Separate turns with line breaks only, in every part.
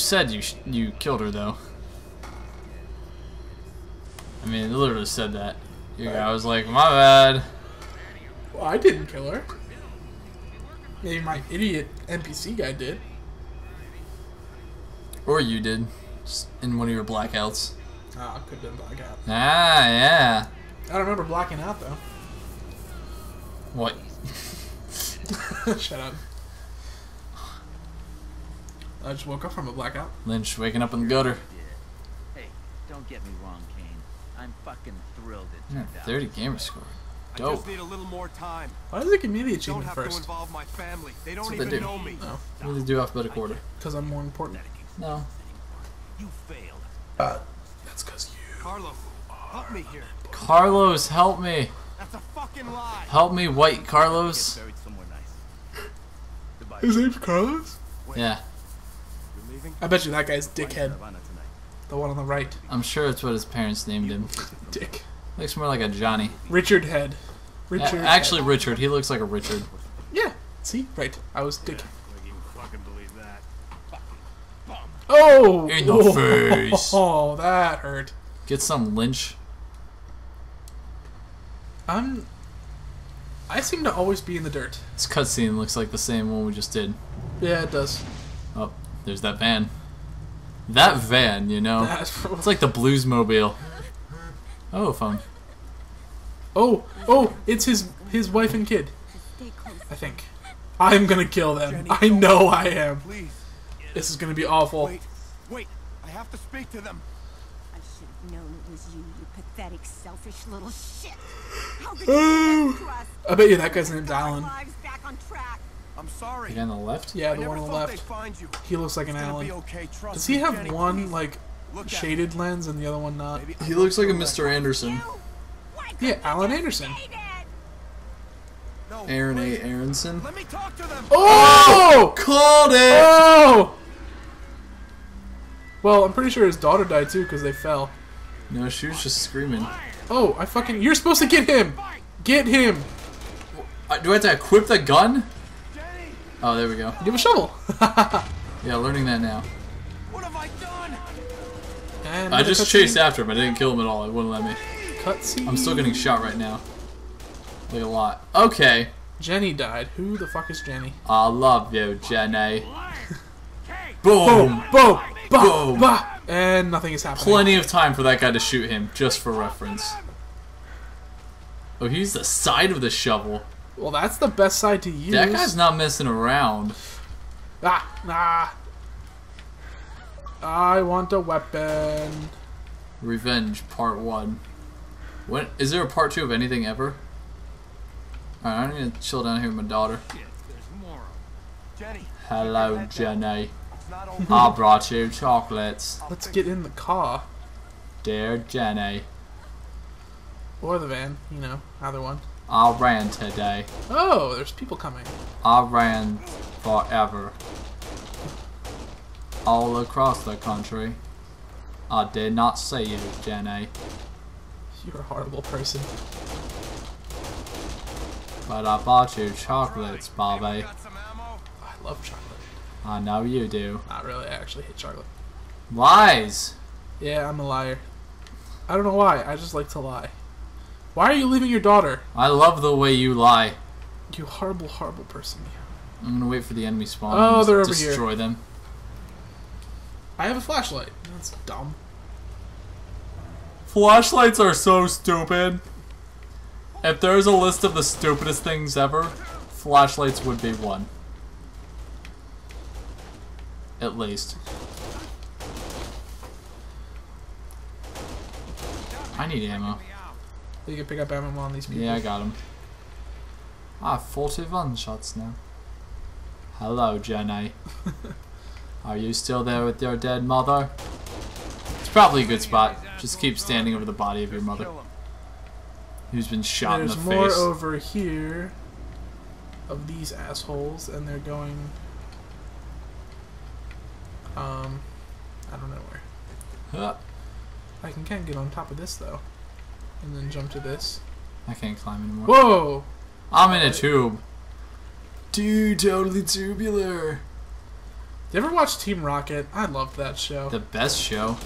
said you sh you killed her though. I mean, it literally said that. Your guy was like, my bad.
Well, I didn't kill her. Maybe my idiot NPC guy did.
Or you did. In one of your blackouts.
Ah, could have been blackout.
Ah, yeah.
I don't remember blacking out though.
What?
Shut up. I just woke up from a blackout.
Lynch waking up in the gutter.
Hey, don't get me wrong, Kane. I'm fucking thrilled it
Yeah,
turned out.
30 gamer score.
I just need a little more time.
Why does it give me the
Don't
achievement
have to
first?
involve my family. They don't
what they do.
know me.
No,
What do they do alphabetical order?
because I'm more important.
No.
You failed.
Uh, that's because you.
Carlos, help me here.
Carlos, help me.
That's a fucking lie.
Help me, white Carlos.
Buried somewhere nice. Goodbye.
His name's Carlos?
Yeah,
You're leaving?
I bet you that guy's dickhead.
Havana.
The one on the right.
I'm sure it's what his parents named him.
Dick.
Looks more like a Johnny.
Richard Head.
A-
Richard.
actually,
Head.
Richard. He looks like a Richard.
Yeah. See? Right. I was dick.
Like fucking believe that.
Oh!
In the
oh,
face.
Oh, that hurt.
Get some Lynch.
I'm. I seem to always be in the dirt.
This cutscene looks like the same one we just did.
Yeah, it does.
There's that van. That van, you know. It's like the Bluesmobile. Oh, phone.
oh, oh! It's his his wife and kid. I think. I'm gonna kill them. I know I am. This is gonna be awful.
wait, wait. I have to speak to them.
I should have known it was you, you pathetic, selfish little shit. How could you do to us?
I bet you that guy's named
Put our
Alan.
Lives on.
I'm sorry.
The guy on the left?
Yeah, the one on the left.
they'd find you.
He looks like an
It's gonna
Alan.
okay.
Does he have
Jenny,
one
please.
like
Look at
shaded lens and the other one not?
Maybe
He
I'll
looks like a Mr. Anderson.
Yeah,
couldn't
Alan Anderson.
No,
Aaron A. Aronson.
Let me talk to them.
Oh!
Called it!
Oh! Well, I'm pretty sure his daughter died too because they fell.
No, she was just screaming.
Oh, I fucking. You're supposed to get him! Get him!
Uh, do I have to equip the gun?
Jenny,
Oh, there we go.
Give a shovel!
Yeah, learning that now.
what have I done?
And
I just
cutscene.
chased after him. I didn't kill him at all. It wouldn't let me.
Cutscene.
I'm still getting shot right now. Like a lot. Okay.
Jenny died. Who the fuck is Jenny?
I love you, Jenny.
Boom!
Boom!
Boom! Bah!
Boom.
Bah! And nothing is happening.
Plenty of time for that guy to shoot him, just for reference. Oh, he's the side of the shovel.
Well, that's the best side to use.
That guy's not messing around.
Ah! Ah! I want a weapon.
Revenge, part one. When is there a part two of anything ever? Alright, I'm gonna chill down here with my daughter.
Yes, there's more. Jenny.
Hello,
keep your head down.
Jenny.
It's not over.
I brought you chocolates,
Let's get in the car.
dear Jenny.
Or the van, you know, either one.
I ran today.
Oh, there's people coming.
I ran forever. All across the country. I did not see you, Jenny,
You're a horrible person.
but I bought you chocolates, Bobby.
Got some ammo?
I love chocolate.
I know you do.
Not really, I actually hate chocolate.
Lies!
Yeah, I'm a liar. I don't know why, I just like to lie. Why are you leaving your daughter?
I love the way you lie.
You horrible, horrible person.
I'm gonna wait for the enemy spawn
Oh,
and
they're over here.
destroy them.
I have a flashlight. That's dumb.
Flashlights are so stupid. If there's a list of the stupidest things ever, flashlights would be one. At least. I need ammo.
You can pick up ammo on these people.
Yeah, I got him. I have 41 shots now. Hello, Jenny. Are you still there with your dead mother? It's probably a good spot. Just keep standing over the body of your mother, who's been shot
There's
in the face.
There's more over here of these assholes, and they're going. Um, I don't know where.
Huh.
I can kind of get on top of this though, and then jump to this.
I can't climb anymore.
Whoa!
I'm in a tube. Dude, totally tubular.
you ever watch Team Rocket? I loved that show.
The best show.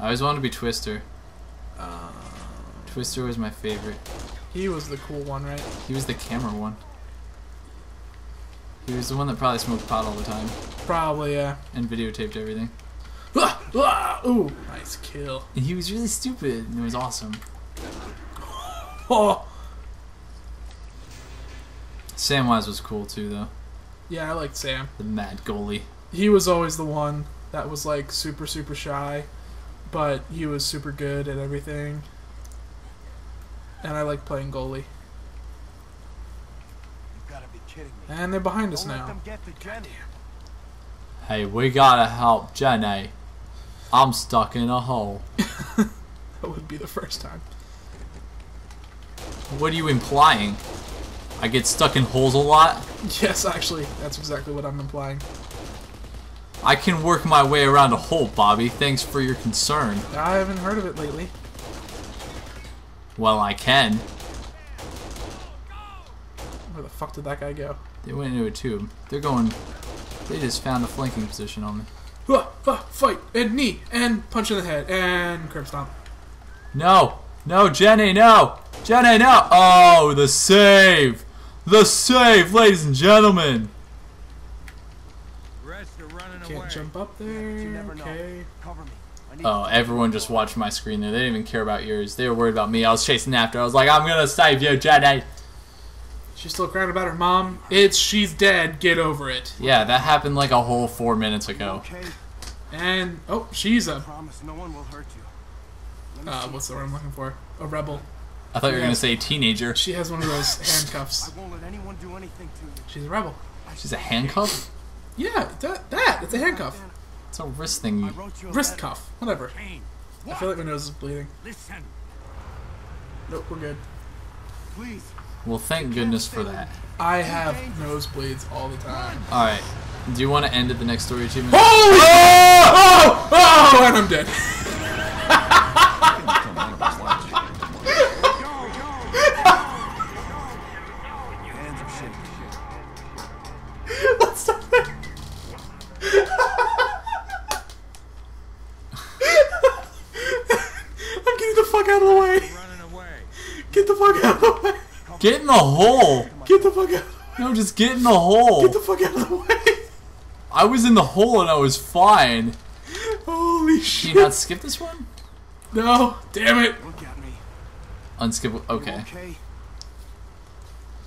I always wanted to be Twister.
Uh,
Twister was my favorite.
he was the cool one, right?
He was the camera one. He was the one that probably smoked pot all the time
Probably, yeah.
and videotaped everything.
Ah, ah, ooh, nice kill.
And he was really stupid and it was awesome.
Oh,
Samwise was cool too, though.
yeah, I liked Sam.
The mad goalie.
He was always the one that was like super, super shy, but he was super good at everything. And I like playing goalie.
You gotta be kidding me.
And they're behind us
Don't let
now.
get to Jenny.
Hey, we gotta help Jenny. I'm stuck in a hole.
That would be the first time.
What are you implying? I get stuck in holes a lot?
Yes, actually, that's exactly what I'm implying.
I can work my way around a hole, Bobby. Thanks for your concern.
I haven't heard of it lately.
Well, I can.
Where the fuck did that guy go?
They went into a tube. They're going. They just found a flanking position on me.
Fight and knee and punch in the head and curb stomp.
No! No, Jenny, no! Jenny, no! Oh, the save! The save, ladies and gentlemen!
Rest are running
Can't
away.
jump up there.
never.
Okay.
Cover me. I need
Oh, everyone just watched my screen there. They didn't even care about yours. They were worried about me. I was chasing after. I was like, I'm gonna save you, Jenny!
She's still crying about her mom. It's she's dead. Get over it.
Yeah, that happened like a whole four minutes ago.
Okay.
And oh, she's a
Promise no one will hurt you. Let me
uh, what's the word I'm looking for? A rebel.
I thought you were gonna say teenager.
She has one of those handcuffs.
I won't let anyone do anything to you.
She's a rebel.
She's a handcuff?
Yeah, that that it's a handcuff.
It's a wrist
I
thingy.
wrote you a
Wrist cuff. Whatever.
Kane,
I feel like my nose is bleeding.
listen.
Nope, we're good.
Please.
Well, thank goodness for that.
I have nosebleeds all the time.
Alright. Do you want to end at the next story achievement?
Holy! Oh! Oh! And I'm dead. Get
in the hole!
Get the fuck out.
No, just get in the hole!
Get the fuck out of the way.
I was in the hole and I was fine.
Holy shit!
Can you
shit.
not skip this one?
No. Damn it.
Look at me.
Unskip. Okay.
okay?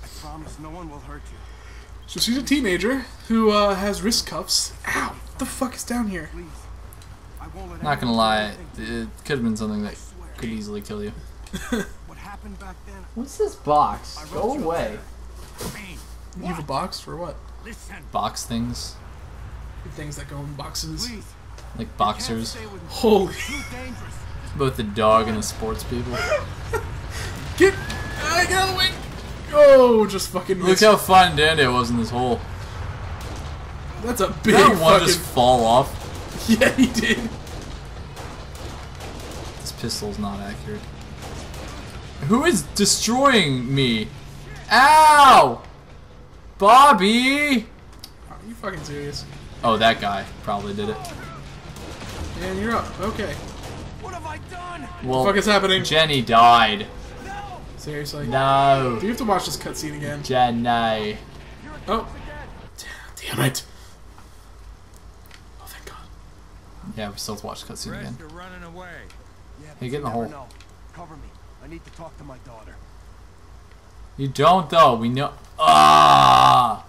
I promise no one will hurt you.
So she's a teenager who uh, has wrist cuffs. Ow. What the fuck is down here?
Please. I won't let
Not gonna lie,
anything to you.
it could have been something that could easily kill you.
What happened back then?
What's this box?
Go away. you a letter.
Kane,
You have a box for what?
listen.
Box things.
Things that go in boxes.
Please.
Like boxers.
stay.
Holy.
Both the dog and the sports people.
Get, uh, get out of the way. Oh, just fucking
Look
missed.
how fine Dandy it was in this hole.
That's a
Did
big
that one
fucking.
just fall off?
Yeah, he did.
This pistol's not accurate. Who is destroying me? Ow! Bobby!
Are you fucking serious?
Oh, that guy probably did it.
And you're up. Okay.
What have I done?
Well,
fuck is happening?
Jenny died.
No.
Seriously.
No.
Do you have to watch this cutscene again?
Jenny.
Oh. Damn it. Oh, thank God.
Yeah, we still have to watch the cutscene again.
Rest are running away.
Yeah, but
Hey, get
you
in the hole.
know. Cover me. I need to talk to my daughter.
You don't though. We know. Ah.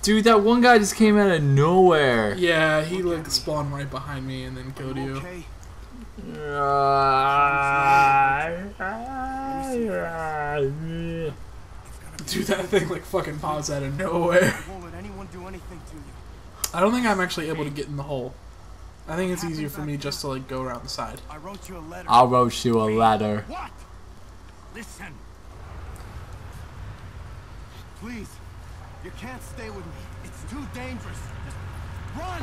Dude, that one guy just came out of nowhere.
Yeah, he like spawned right behind me and then go to you.
Okay.
Do that thing like fucking pops out of nowhere.
I won't let anyone do anything to you.
I don't think I'm actually able to get in the hole. I think it's easier for me just to like go around the side.
I wrote you a letter.
I wrote you a letter.
What? Listen.
Please. You can't stay with me. It's too dangerous. Just run.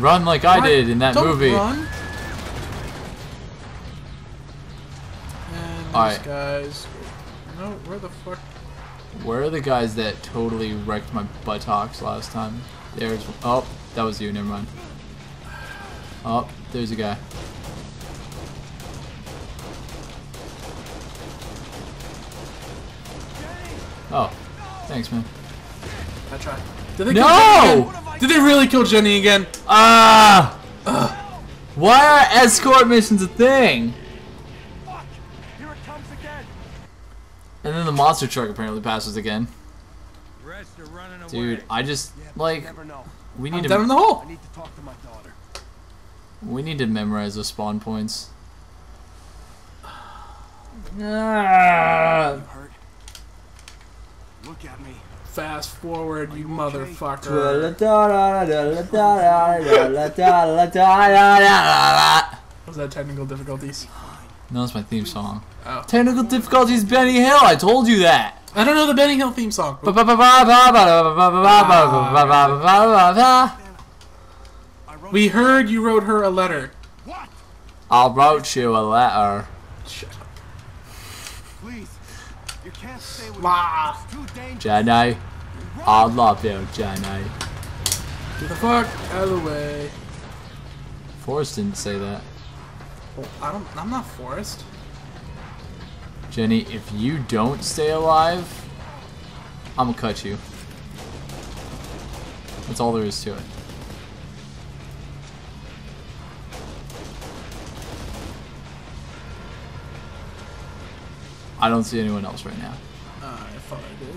Run like I
What?
did in that
Don't
movie.
Run. And these
Alright.
guys. No, where the fuck?
Where are the guys that totally wrecked my buttocks last time? There's. Oh, that was you. Never mind. Oh, there's a guy. Oh, thanks, man.
I try. Did they kill
No!
Jenny? Did they really kill Jenny again?
Ah! Why are escort missions a thing?
Fuck! Here it comes again!
And then the monster truck apparently passes again.
Rest are running away.
Dude, I just
Yeah, but you
like
never know.
we
I'm
need
down in the hole.
I need to talk to my daughter.
We need to memorize the spawn points.
You hurt? Look at me.
Fast forward, you motherfucker. Was that technical difficulties?
No, that's my theme song.
Oh.
Technical difficulties, Benny Hill. I told you that.
I don't know the Benny Hill theme song.
I
We heard you wrote her a letter.
What?
I wrote you a letter.
Shut up.
Please. You can't stay with
Ma.
me. It's too.
Jenny, I love you, Jenny.
Get the fuck out of the way.
Forrest didn't say that.
Oh, I don't. I'm not Forrest.
Jenny, if you don't stay alive, I'm gonna cut you. That's all there is to it. I don't see anyone else right now.
Uh, I thought I did.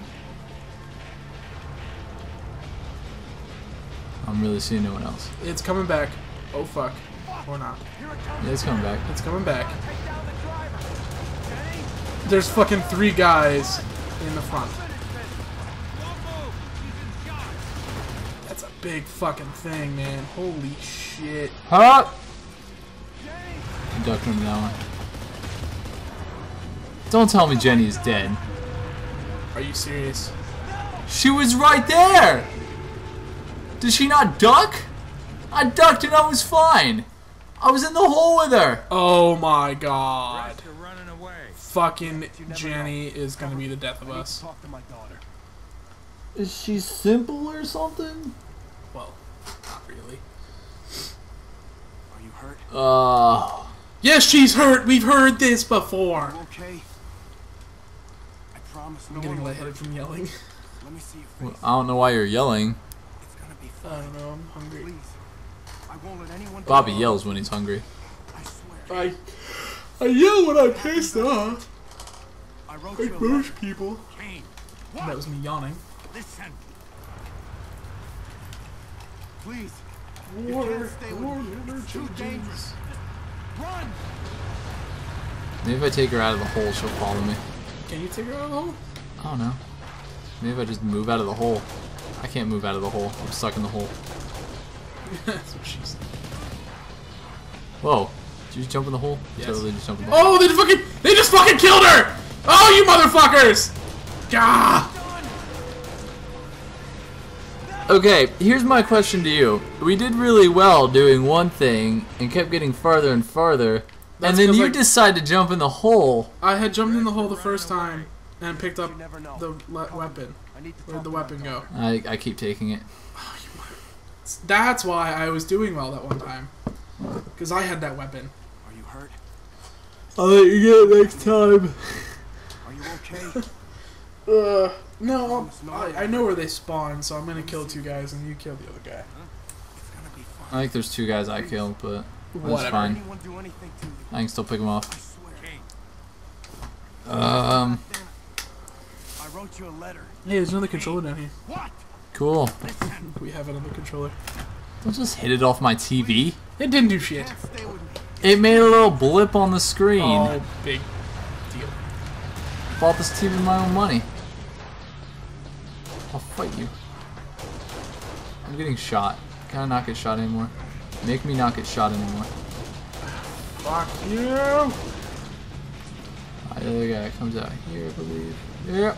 I'm really seeing no one else.
It's coming back. Oh fuck. Or not.
Yeah, it's coming back.
It's coming back. There's fucking three guys in the front. That's a big fucking thing, man. Holy shit.
Huh? Duck him that one. Don't tell me Jenny is dead.
Are you serious?
She was right there! Did she not duck? I ducked and I was fine. I was in the hole with her.
Oh my god.
Rest are running away.
Fucking Jenny is gonna be the death of
I need to
us.
to my daughter.
Is she simple or something?
Well, not really.
Are you hurt?
Uh,
Yes, she's hurt. We've heard this before.
Okay? I promise no
I'm getting
one will
lightheaded from yelling.
Let me see your face.
I don't know why you're yelling.
It's gonna be
I don't know. I'm hungry.
Please. I won't let anyone
Bobby
down.
yells when he's hungry.
I swear.
I I yell when I'm pissed off.
I wrote
Like
you a
most
letter.
people.
Kane,
That was me yawning.
listen.
Please.
Water,
can't stay with
water.
It's too dangerous. Run!
Maybe if I take her out of the hole, she'll follow me.
Can you take her out of the hole?
Oh, I don't know. Maybe if I just move out of the hole. I can't move out of the hole. I'm stuck in the hole.
That's what she said.
Whoa. Did you jump in the hole?
Yes.
Totally just jump in the oh, hole.
Oh, they just fucking they just fucking killed her! Oh, you motherfuckers! Gah!
Okay, here's my question to you. We did really well doing one thing and kept getting farther and farther.
That's
and then you
like-
decide to jump in the hole.
I had jumped in the hole the first time and picked up
You never know.
the le- weapon.
I need to
Where'd the weapon go?
I, I keep taking it.
That's why I was doing well that one time. Because I had that weapon.
Are you hurt?
I'll let you get it next time.
Are you okay?
Uh, no, I, I know where they spawn, so I'm gonna kill two guys and you kill the other guy.
It's gonna be
I think there's two guys I killed, but that's
Whatever.
fine.
Anyone do anything to you?
I can still pick them off. Um,
I wrote you a letter.
Hey, there's another controller down here.
What?
cool.
We have another controller.
Don't just hit it off my TV.
It didn't do shit.
Can't stay with me.
It made a little blip on the screen.
Oh, big deal.
Bought this TV with my own money. I'll fight you. I'm getting shot. Can I not get shot anymore? Make me not get shot anymore.
Fuck you!
Alright, the other guy comes out here, I believe. Yeah.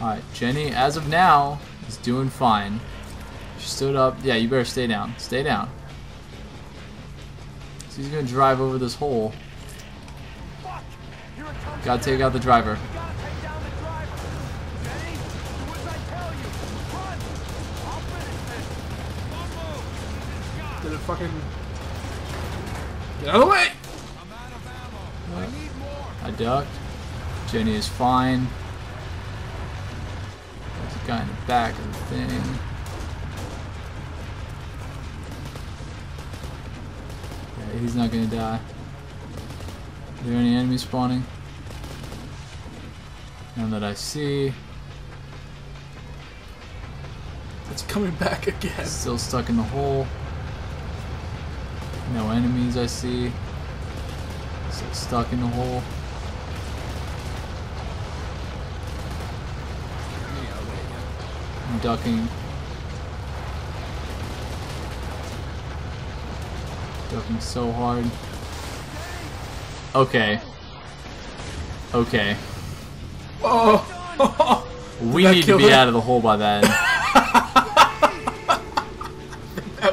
Alright, Jenny, as of now, is doing fine. She stood up. Yeah, you better stay down. Stay down. She's going to drive over this hole. Gotta take out the driver.
Did it fucking... Get out of the way!
I ducked. Jenny is fine. Guy in the back of the thing. Yeah, he's not gonna die. Are there any enemies spawning? None that I see.
It's coming back again.
Still stuck in the hole. No enemies I see. Still stuck in the hole. I'm ducking. Ducking so hard. Okay. Okay.
Oh!
We need to be
her?
out of the hole by then.
that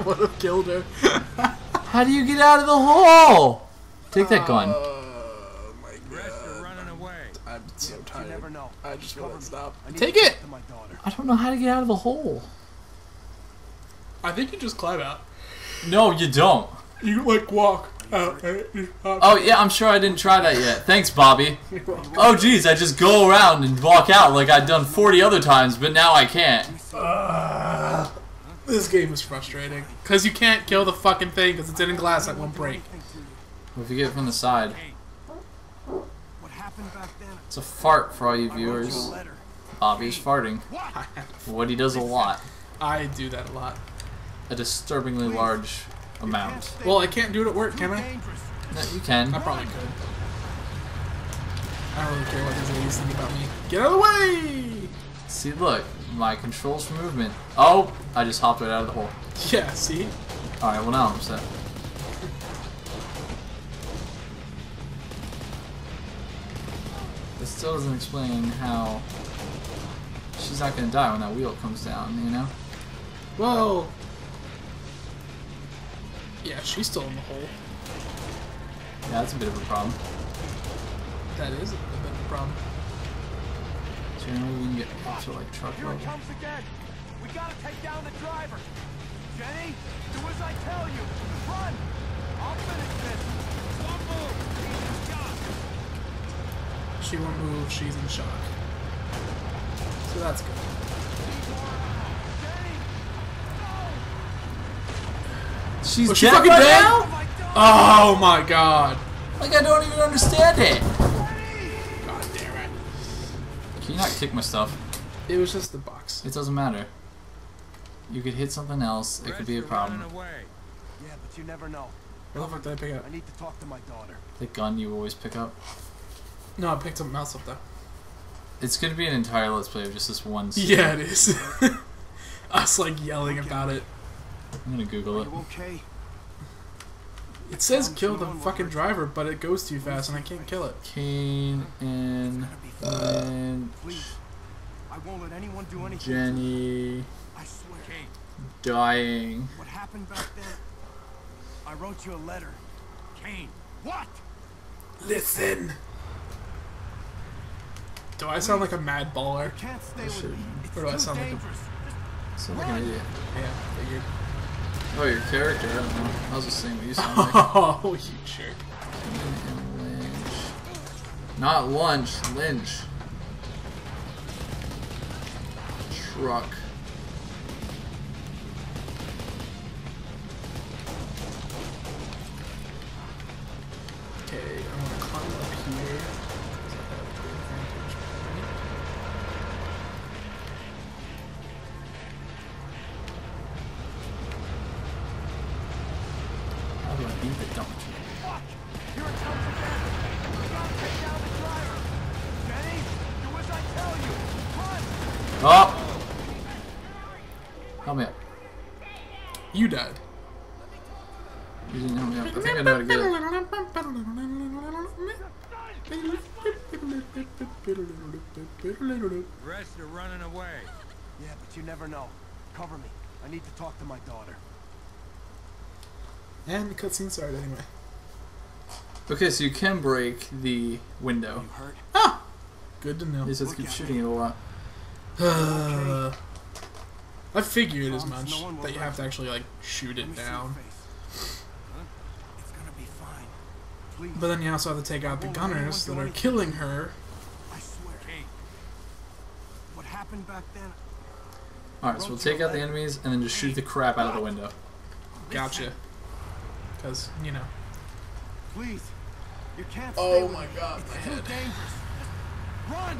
would have killed her.
How do you get out of the hole? Take that gun.
Oh my
Rest are running away.
I'm so
You
tired.
never know.
I just want to stop.
I
Take it!
my daughter.
I don't know how to get out of the hole.
I think you just climb out.
No, you don't.
You like walk out. right? You hop.
Oh yeah, I'm sure I didn't try that yet. Thanks, Bobby. Oh geez, I just go around and walk out like I've done 40 other times, but now I can't.
Ah, this game is frustrating because you can't kill the fucking thing because it's in glass that won't break.
What if you get it from the side?
What happened back then?
It's a fart for all you
I wrote you a
viewers.
letter.
Bobby's farting. What he does a lot.
I do that a lot.
A disturbingly large amount.
Well, I can't do it at work, can I?
No, you can.
I probably could. I don't really care what these ladies think about me. Get out of the way!
See, look, my controls for movement. Oh, I just hopped right out of the hole.
Yeah, see?
Alright, well now I'm set. Still doesn't explain how she's not gonna die when that wheel comes down, you know?
Whoa! Yeah, she's still in the hole.
Yeah, that's a bit of a problem.
That is a bit of a problem.
So maybe we can get up to like truck
Here it comes again. We gotta take down the driver. Jenny, do as I tell you. Run. I'll finish this. Don't move. He's shot.
She won't move, she's in shock. So that's good.
Need more ammo. Jenny,
She's
Was she
dead
fucking
right
dead?
now?
oh my God.
Oh my god!
Like I don't even understand it.
God damn it.
Can you not kick my stuff?
It was just the box.
It doesn't matter. You could hit something else. It could be a
Rest are running
problem.
Yeah, but you never know.
What the fuck did I pick up?
I need to talk to my daughter.
The gun you always pick up.
No, I picked something else up though.
It's gonna be an entire let's play of just this one. scene.
Yeah, it is. Us like yelling about it.
I'm gonna Google it.
okay?
It says kill the fucking driver, but it goes too fast and I can't kill it.
Kane and
Gonna be fine.
and
Please. I won't let anyone do anything.
Jenny
I swear.
Kate,
dying.
What happened back there? I wrote you a letter.
Kane,
What?
Listen. Do I sound like a mad baller?
You can't stay with
should-
Or do I
too
sound like a-
dangerous.
Sounds like an idiot.
Yeah, figured.
Oh, your character. I don't know. I was just saying what you sound like.
Oh, you jerk.
Lynch. Not lunch. Lynch. Truck.
never know. Cover me. I need to talk to my daughter.
And the cutscene started anyway.
Okay, so you can break the window.
You hurt?
Ah! Good to know.
He just keep shooting it a lot.
I figured as much
no
that you have to actually like shoot it down. But then you also have to take out the gunners that are killing her.
I swear. What happened back then,
Alright, so we'll take out the enemies and then just shoot the crap out of the window.
Gotcha. Because, you know.
Please. You can't oh stay
Oh my god,
It's
my
too
head.
dangerous. Run!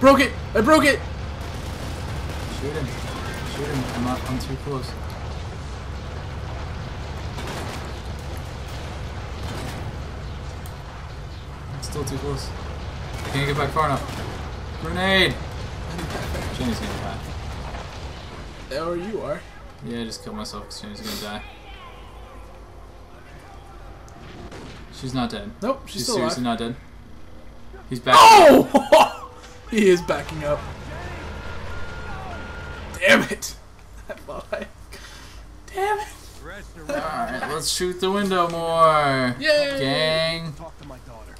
Broke it! I broke it!
Shoot him. Shoot him. I'm not. I'm too close. I'm still too close. I can't get back far enough. Grenade! Jenny's gonna die.
Or you are.
Yeah, I just killed myself because Jenny's gonna die. She's not dead.
Nope, she's,
She's
still
seriously
alive.
not dead. He's back.
Oh! he is backing up. Damn it! I thought Damn it!
Alright, let's shoot the window more.
Yay!
Gang.
Talk to my daughter.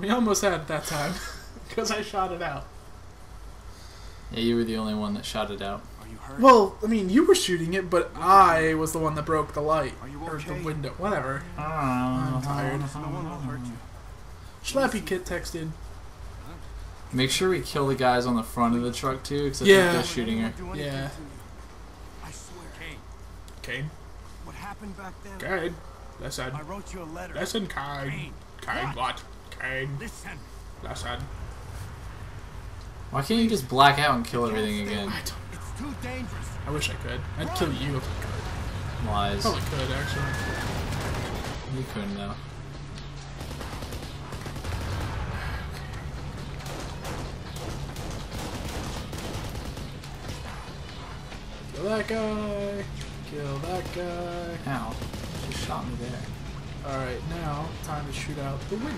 We almost had it that time. Because I shot it out.
Yeah, you were the only one that shot it out.
Are you hurt?
Well, I mean, you were shooting it, but I was the one that broke the light.
Are you
Or the window. Whatever. Ah.
I'm
tired.
no one will hurt you.
Schlappy Kit texted.
Make sure we kill the guys on the front of the truck too, because I
Yeah.
think they're shooting her.
Yeah.
I swear.
Kane,
Kane.
What happened back then?
Kane. Listen.
I wrote you a letter.
Listen, Kane.
Kane,
Kane, what? Kane.
listen.
Listen.
Why can't you just black out and kill everything again?
I don't.
It's too dangerous.
I wish I could. I'd kill you if I could.
Lies.
Probably could, actually.
You couldn't though.
That guy. Kill that guy.
Ow. She shot me there.
Alright, now time to shoot out the window.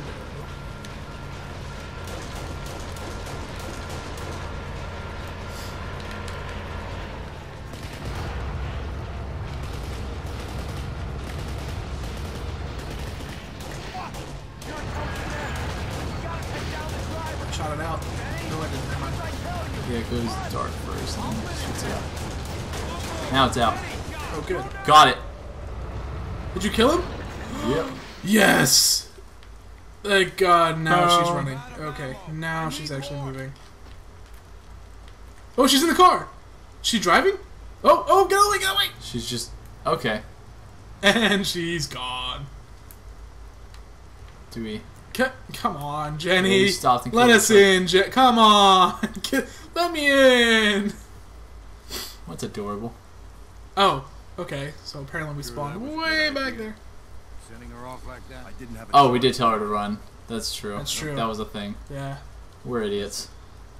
Here it comes again! You gotta take down the driver!
Shot it out. No, I didn't. Never mind.
I tell you!
Yeah, it goes dark first and then shoots it out. Now it's out.
Oh, good.
Got it.
Did you kill him?
Yep.
Yes! Thank God, now she's
oh.
running. Okay, now she's actually moving. Oh, she's in the car! She driving? Oh, oh, get away, get away!
She's just okay.
And she's gone.
Do we?
C- come on, Jenny.
you stopped and
Let us in, Je- Come on. Let me in.
What's adorable?
Oh, okay. So apparently we spawned way back there.
Sending her off like that.
I didn't have a
Oh, we did tell her to run. That's true.
That's true.
That was a thing.
Yeah.
We're idiots.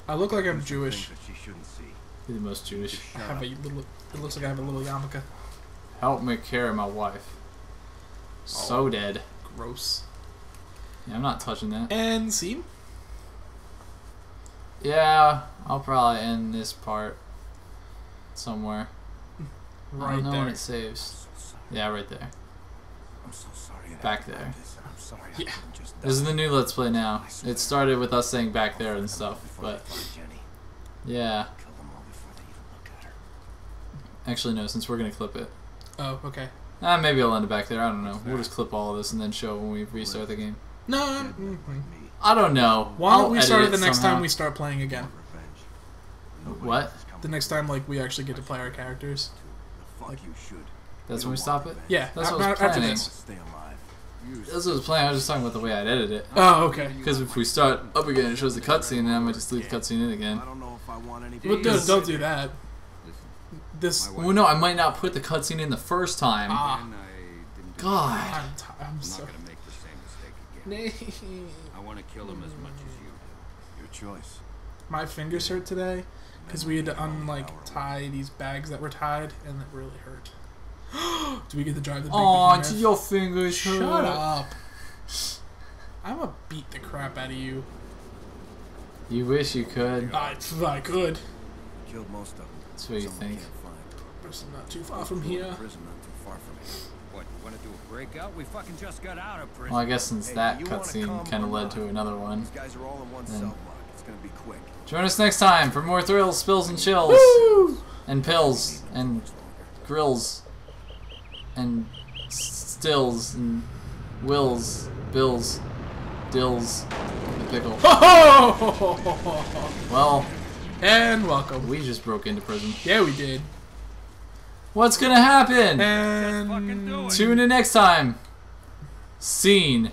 I look like I'm Jewish.
she shouldn't see.
You're the most Jewish.
I have a little. It looks like I have a little yarmulke.
Help me carry my wife. So oh. dead.
Gross.
Yeah, I'm not touching that.
And scene.
Yeah, I'll probably end this part somewhere. I
Right
don't know when
there.
it saves. Yeah, right there.
I'm so sorry.
Back there.
I'm sorry.
Yeah.
just
This is the new Let's Play now. It started with us saying back there and stuff, but
they find Jenny.
yeah.
Kill them all before they even look at her.
Actually, no, since we're gonna clip it.
Oh, okay.
Ah, maybe I'll end it back there. I don't know. We'll just clip all of this and then show when we restart the game.
No. mm,
I don't know.
Why don't
I'll
we
edit
start it
it
the next
somehow.
time we start playing again?
What?
The next time, like we actually get to play our characters.
Fuck you should.
That's when we stop it.
Yeah.
That's
a-
what I was
after
planning.
this.
Stay alive.
That's what I was playing. I was just talking about the way I'd edit it.
Oh, okay.
Because if we start up again, it shows the cutscene, and I might just leave the cutscene in again.
I don't know if I want any.
Well, don't, don't do that. This.
Well, no, I might not put the cutscene in the first time.
Ah.
God.
I'm, t- I'm
I'm
so.
not gonna make the same mistake again. I want to kill him as much as you do.
Your choice.
My fingers hurt today because we had to unlike tie these bags that were tied, and it really hurt. do we get to drive the big
Aw,
behemoth?
to your fingers
Shut
hurt.
up. I'm gonna beat the crap out of you.
You wish you could.
I, if I could.
Killed most of them.
That's what you
Someone
think.
can't.
Person not too far from here.
Prison not too far from here.
What, want to do a breakout? We fucking just got out of prison.
Well, I guess since
Hey,
that cutscene kind of led to another one.
These guys are all in one cell block. It's gonna be quick.
Join us next time for more thrills, spills, and chills. And pills. And grills. And stills. And wills. Bills. Dills. The pickle. Well,
and welcome.
we just broke into prison.
Yeah, we did.
What's gonna happen?
And
fucking do it.
Tune in next time. Scene.